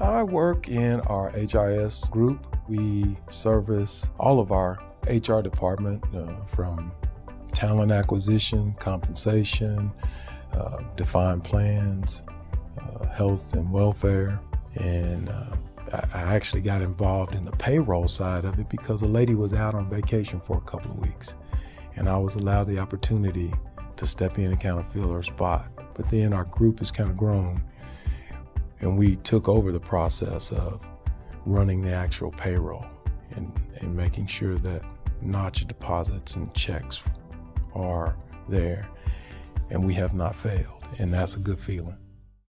I work in our HRS group. We service all of our HR department uh, from talent acquisition, compensation, uh, defined plans, uh, health and welfare. And uh, I actually got involved in the payroll side of it because a lady was out on vacation for a couple of weeks. And I was allowed the opportunity to step in and kind of fill her spot. But then our group has kind of grown and we took over the process of running the actual payroll and, and making sure that notch deposits and checks are there. And we have not failed. And that's a good feeling.